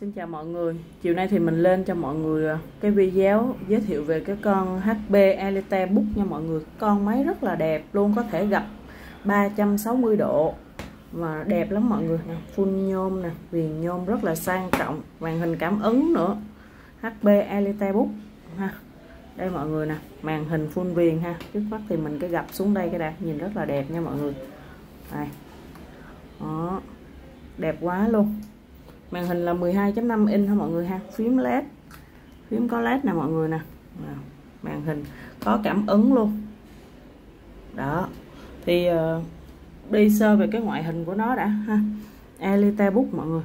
Xin chào mọi người. Chiều nay thì mình lên cho mọi người à, cái video giới thiệu về cái con HP Elite Book nha mọi người. Con máy rất là đẹp luôn có thể gặp 360 độ và đẹp lắm mọi người. Nè Full nhôm nè, viền nhôm rất là sang trọng Màn hình cảm ứng nữa. HP Elite Book ha. Đây mọi người nè, màn hình full viền ha. Trước mắt thì mình cái gặp xuống đây cái đã Nhìn rất là đẹp nha mọi người. Đây. Đó Đẹp quá luôn màn hình là 12.5 inch ha mọi người ha? Phím led. Phím có led nè mọi người nè. Màn hình có cảm ứng luôn. Đó. Thì uh, đi sơ về cái ngoại hình của nó đã ha. Elite Book mọi người.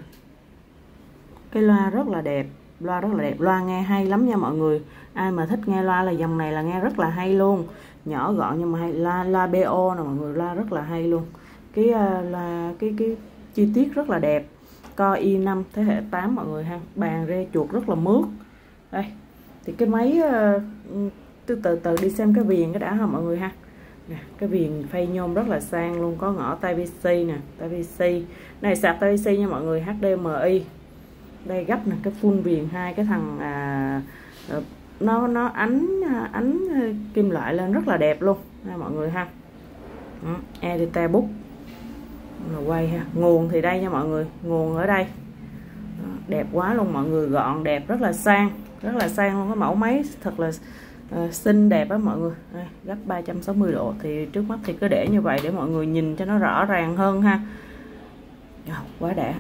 Cái loa rất là đẹp. Loa rất là đẹp. Loa nghe hay lắm nha mọi người. Ai mà thích nghe loa là dòng này là nghe rất là hay luôn. Nhỏ gọn nhưng mà hay. Loa loa bo nè mọi người. Loa rất là hay luôn. Cái ờ, uh, là cái cái chi tiết rất là đẹp. Core i5 thế hệ 8 mọi người ha bàn rê chuột rất là mướt. Đây thì cái máy ờ, từ từ từ đi xem cái viền cái đã ha mọi người ha. Nè, cái viền phay nhôm rất là sang luôn có ngõ tai VC nè tai VC này sạc tai VC nha mọi người HDMI đây gấp nè cái full viền hai cái thằng à, ờ, nó nó ánh à, ánh ờ, kim loại lên rất là đẹp luôn ha mọi người ha. Ừ, Editor Book rồi quay ha. Nguồn thì đây nha mọi người. Nguồn ở đây. Đó, đẹp quá luôn mọi người. Gọn đẹp rất là sang. Rất là sang luôn cái mẫu máy thật là uh, xinh đẹp á mọi người. Đây, gấp 360 độ. Thì trước mắt thì cứ để như vậy để mọi người nhìn cho nó rõ ràng hơn ha. Oh, quá đẹp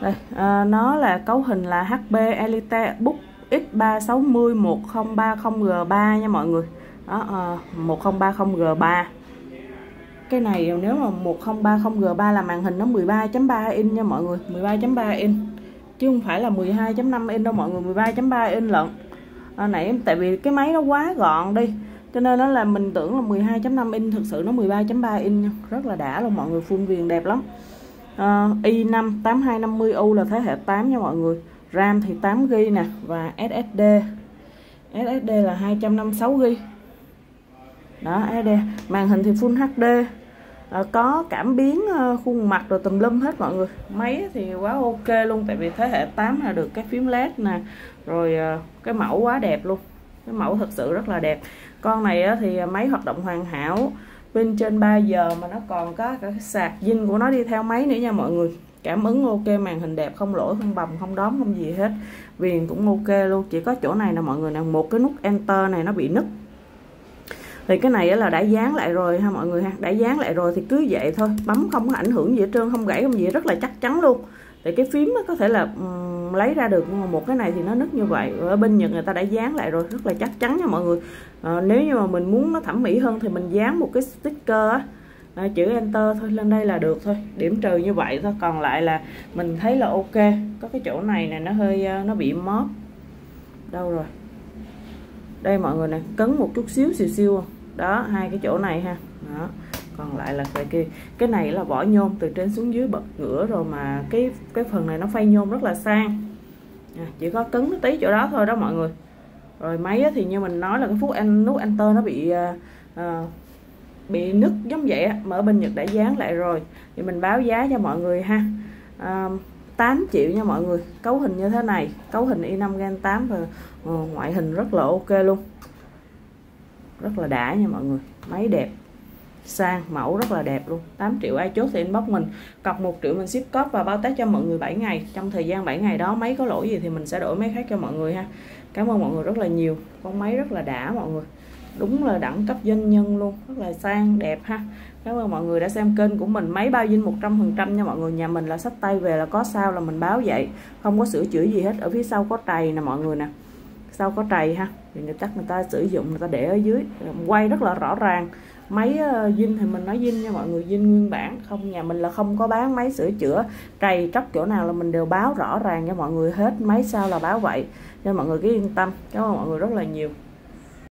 đây à, nó là cấu hình là HP Elite Book X360 1030G3 nha mọi người. Đó ờ, à, 1030G3 cái này nếu mà 1030G3 là màn hình nó 13.3 inch nha mọi người 13.3 inch chứ không phải là 12.5 inch đâu mọi người 13.3 inch lận. À, nãy tại vì cái máy nó quá gọn đi cho nên nó là mình tưởng là 12.5 inch thực sự nó 13.3 inch rất là đã luôn mọi người phun viền đẹp lắm. À, i5 8250U là thế hệ 8 nha mọi người. RAM thì 8GB nè và SSD SSD là 256GB đó ad màn hình thì Full HD à, ờ, có cảm biến ờ, khuôn mặt rồi tùm lum hết mọi người. Máy thì quá ok luôn tại vì thế hệ 8 là được cái phím led nè rồi ờ, cái mẫu quá đẹp luôn. Cái mẫu thật sự rất là đẹp. Con này thì máy hoạt động hoàn hảo. Pin trên 3 giờ mà nó còn có cái sạc zin của nó đi theo máy nữa nha mọi người. Cảm ứng ok màn hình đẹp không lỗi không bầm không đóm không gì hết. Viền cũng ok luôn. Chỉ có chỗ này nè mọi người nè một cái nút enter này nó bị nứt thì cái này là đã dán lại rồi ha mọi người ha. Đã dán lại rồi thì cứ vậy thôi. Bấm không có ảnh hưởng gì hết trơn không gãy không gì rất là chắc chắn luôn. Thì cái phím có thể là um, lấy ra được nhưng mà một cái này thì nó nứt như vậy. Ở bên Nhật người ta đã dán lại rồi rất là chắc chắn nha mọi người. À, nếu như mà mình muốn nó thẩm mỹ hơn thì mình dán một cái sticker á. À, chữ enter thôi lên đây là được thôi. Điểm trừ như vậy thôi. Còn lại là mình thấy là ok. Có cái chỗ này này nó hơi ờ, nó bị móp. Đâu rồi? Đây mọi người nè cấn một chút xíu xìu xiu đó hai cái chỗ này ha. Đó còn lại là cái kia. Cái này là vỏ nhôm từ trên xuống dưới bật ngửa rồi mà cái cái phần này nó phay nhôm rất là sang. À, chỉ có cứng nó tí chỗ đó thôi đó mọi người. Rồi máy thì như mình nói là cái phút anh nút enter nó bị à, à bị nứt giống vậy mà ở bên Nhật đã dán lại rồi. Thì mình báo giá cho mọi người ha. À, 8 triệu nha mọi người. Cấu hình như thế này. Cấu hình i5 Gen 8 và ờ, ngoại hình rất là ok luôn rất là đã nha mọi người. Máy đẹp, sang, mẫu rất là đẹp luôn. 8 triệu ai chốt thì inbox mình. Cọc 1 triệu mình ship code và bao test cho mọi người 7 ngày. Trong thời gian 7 ngày đó máy có lỗi gì thì mình sẽ đổi máy khác cho mọi người ha. Cảm ơn mọi người rất là nhiều. Con máy rất là đã mọi người. Đúng là đẳng cấp doanh nhân luôn. Rất là sang, đẹp ha. Cảm ơn mọi người đã xem kênh của mình. Máy bao dinh 100 phần trăm nha mọi người. Nhà mình là sách tay về là có sao là mình báo vậy. Không có sửa chữa gì hết. Ở phía sau có trầy nè mọi người nè sau có trầy ha? Thì người chắc người ta sử dụng người ta để ở dưới. Quay rất là rõ ràng. Máy uh, zin thì mình nói zin nha mọi người zin nguyên bản. Không nhà mình là không có bán máy sửa chữa. Trầy tróc chỗ nào là mình đều báo rõ ràng cho mọi người hết. Máy sao là báo vậy? Nên mọi người cứ yên tâm. Cảm ơn mọi người rất là nhiều.